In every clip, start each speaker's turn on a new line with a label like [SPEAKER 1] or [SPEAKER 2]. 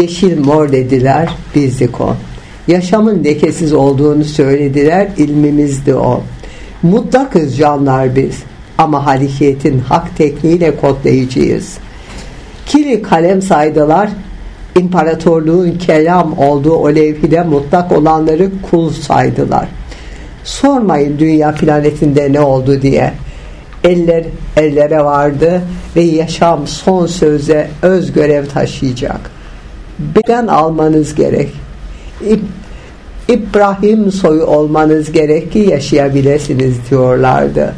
[SPEAKER 1] Yeşil mor dediler, bizdik o. Yaşamın lekesiz olduğunu söylediler, ilmimizdi o. Mutlakız canlar biz ama hareketin hak tekniğiyle kodlayıcıyız. Kiri kalem saydılar, imparatorluğun kelam olduğu o levhide mutlak olanları kul saydılar. Sormayın dünya planetinde ne oldu diye. Eller ellere vardı ve yaşam son söze öz görev taşıyacak. Beden almanız gerek. İbrahim soyu olmanız gerek ki yaşayabilirsiniz diyorlardı.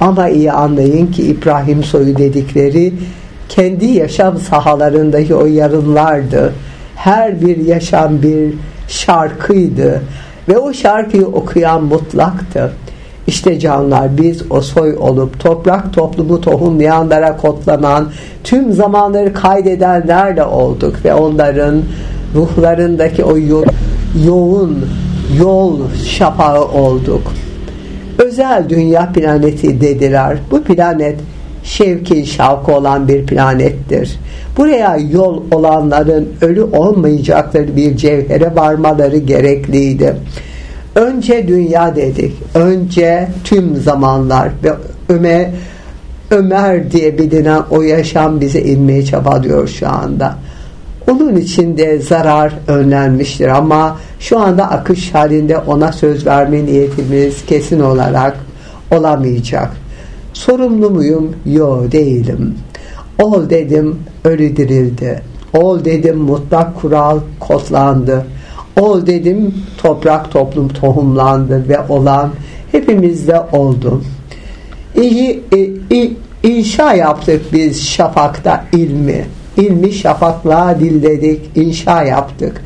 [SPEAKER 1] Ama iyi anlayın ki İbrahim soyu dedikleri kendi yaşam sahalarındaki o yarınlardı. Her bir yaşam bir şarkıydı ve o şarkıyı okuyan mutlaktı. İşte canlar biz o soy olup toprak toplumu tohumlayanlara kodlanan tüm zamanları kaydedenlerle olduk ve onların ruhlarındaki o yo yoğun yol şapağı olduk. Özel dünya planeti dediler. Bu planet şevki şavkı olan bir planettir. Buraya yol olanların ölü olmayacakları bir cevhere varmaları gerekliydi. Önce dünya dedik. Önce tüm zamanlar ve Ömer, Ömer diye bilinen o yaşam bize inmeye çabalıyor şu anda. Onun içinde zarar önlenmiştir ama şu anda akış halinde ona söz verme niyetimiz kesin olarak olamayacak. Sorumlu muyum? Yo değilim. Ol dedim ölü dirildi. Ol dedim mutlak kural kodlandı. Ol dedim toprak toplum tohumlandı ve olan hepimizde oldu. İyi, iyi, inşa yaptık biz şafakta ilmi. İlmi şafakla dilledik, inşa yaptık.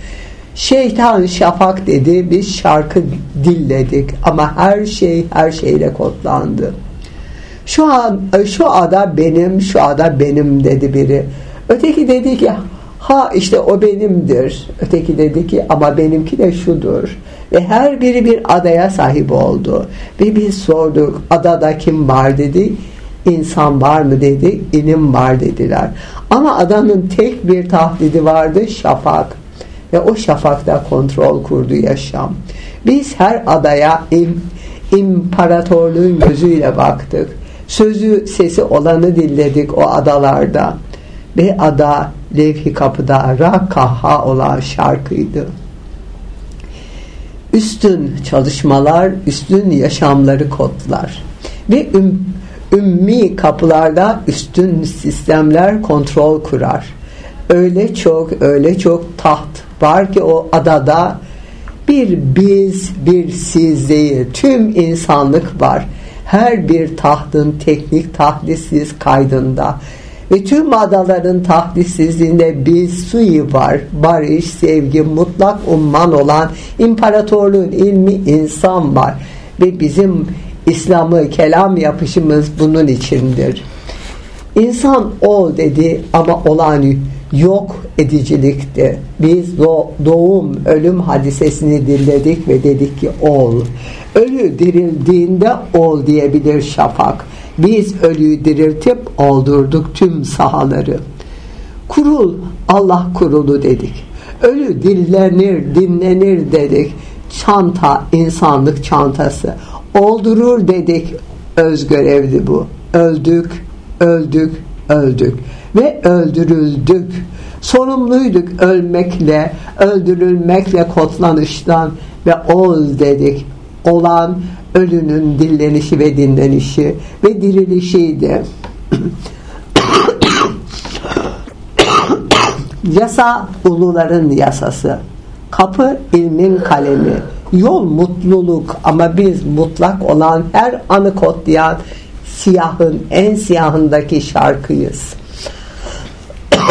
[SPEAKER 1] Şeytan şafak dedi, biz şarkı dilledik ama her şey her şeyle kodlandı. Şu an şu ada benim, şu ada benim dedi biri. Öteki dedi ki ha işte o benimdir. Öteki dedi ki ama benimki de şudur. Ve her biri bir adaya sahip oldu. Ve biz sorduk adada kim var dedi. İnsan var mı dedi. ilim var dediler. Ama adanın tek bir tahdidi vardı şafak. Ve o şafakta kontrol kurdu yaşam. Biz her adaya im, imparatorluğun gözüyle baktık Sözü sesi olanı dinledik o adalarda. Ve ada levhi kapıda rakaha olan şarkıydı. Üstün çalışmalar, üstün yaşamları kodlar. Ve üm, ümmi kapılarda üstün sistemler kontrol kurar. Öyle çok, öyle çok taht var ki o adada bir biz, bir siz değil, tüm insanlık var her bir tahtın teknik tahdisiz kaydında ve tüm adaların tahdisizliğinde bir suyu var. Barış, sevgi, mutlak umman olan imparatorluğun ilmi insan var. Ve bizim İslam'ı kelam yapışımız bunun içindir. İnsan ol dedi ama olan yok edicilikti. Biz doğum, ölüm hadisesini dinledik ve dedik ki ol. Ölü dirildiğinde ol diyebilir şafak. Biz ölüyü diriltip oldurduk tüm sahaları. Kurul, Allah kurulu dedik. Ölü dinlenir, dinlenir dedik. Çanta, insanlık çantası. Oldurur dedik. Öz görevdi bu. Öldük, öldük, öldük ve öldürüldük. Sorumluyduk ölmekle, öldürülmekle kotlanıştan ve ol dedik. Olan ölünün dillenişi ve dinlenişi ve dirilişiydi. Yasa uluların yasası. Kapı ilmin kalemi. Yol mutluluk ama biz mutlak olan her anı kodlayan siyahın en siyahındaki şarkıyız.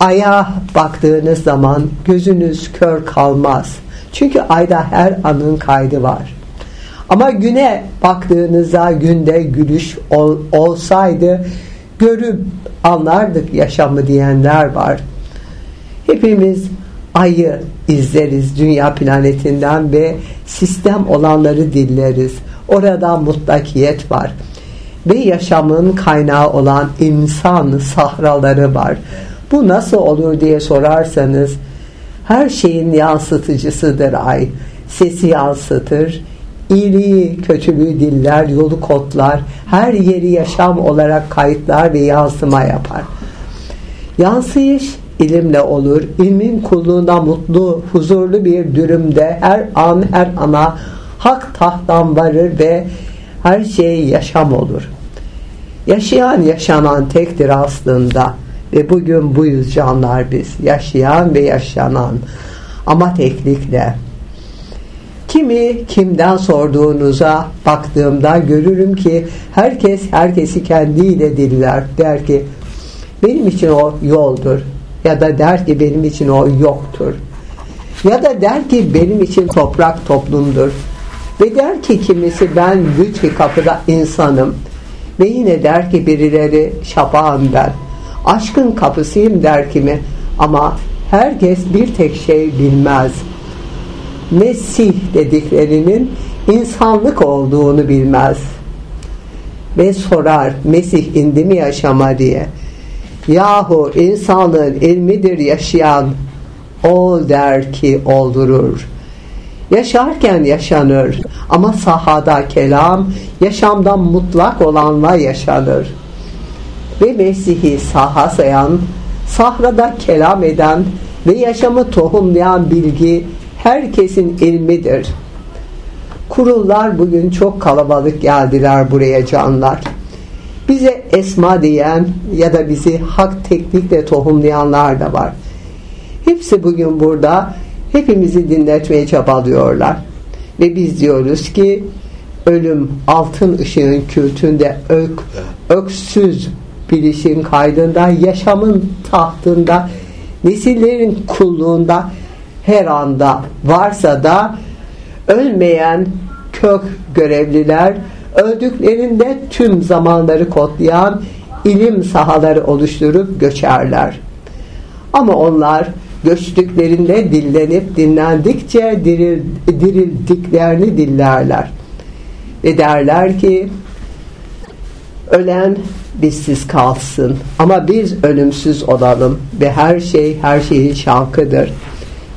[SPEAKER 1] Aya baktığınız zaman gözünüz kör kalmaz. Çünkü ayda her anın kaydı var. Ama güne baktığınızda günde gülüş ol, olsaydı görüp anlardık yaşamı diyenler var. Hepimiz ayı izleriz dünya planetinden ve sistem olanları dilleriz. Orada mutlakiyet var ve yaşamın kaynağı olan insan sahraları var. Bu nasıl olur diye sorarsanız her şeyin yansıtıcısıdır ay. Sesi yansıtır, iyiliği, kötülüğü diller, yolu kodlar, her yeri yaşam olarak kayıtlar ve yansıma yapar. Yansıyış ilimle olur. İlmin kulluğunda mutlu, huzurlu bir dürümde her an her ana hak tahttan varır ve her şey yaşam olur. Yaşayan yaşanan tektir aslında ve bugün buyuz canlar biz yaşayan ve yaşanan ama teklikle kimi kimden sorduğunuza baktığımda görürüm ki herkes herkesi kendiyle diller der ki benim için o yoldur. Ya da der ki benim için o yoktur. Ya da der ki benim için toprak toplumdur. Ve der ki kimisi ben lütfi kapıda insanım. Ve yine der ki birileri şapağım ben. Aşkın kapısıyım der kimi. Ama herkes bir tek şey bilmez Mesih dediklerinin insanlık olduğunu bilmez. Ve sorar Mesih indi mi yaşama diye yahu insanlığın ilmidir yaşayan ol der ki oldurur. Yaşarken yaşanır ama sahada kelam yaşamdan mutlak olanla yaşanır. Ve Mesih'i saha sayan sahrada kelam eden ve yaşamı tohumlayan bilgi herkesin ilmidir. Kurullar bugün çok kalabalık geldiler buraya canlar. Bize esma diyen ya da bizi hak teknikle tohumlayanlar da var. Hepsi bugün burada hepimizi dinletmeye çabalıyorlar. Ve biz diyoruz ki ölüm altın ışığın kültünde ök, öksüz bilişin kaydında yaşamın tahtında nesillerin kulluğunda her anda varsa da ölmeyen kök görevliler öldüklerinde tüm zamanları kodlayan ilim sahaları oluşturup göçerler. Ama onlar göçtüklerinde dillenip dinlendikçe diril, dirildiklerini dillerler. Ve derler ki ölen bizsiz kalsın ama biz ölümsüz olalım ve her şey her şeyin şarkıdır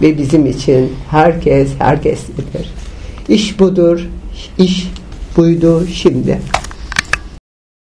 [SPEAKER 1] ve bizim için herkes herkeslidir. İş budur, iş buydu şimdi.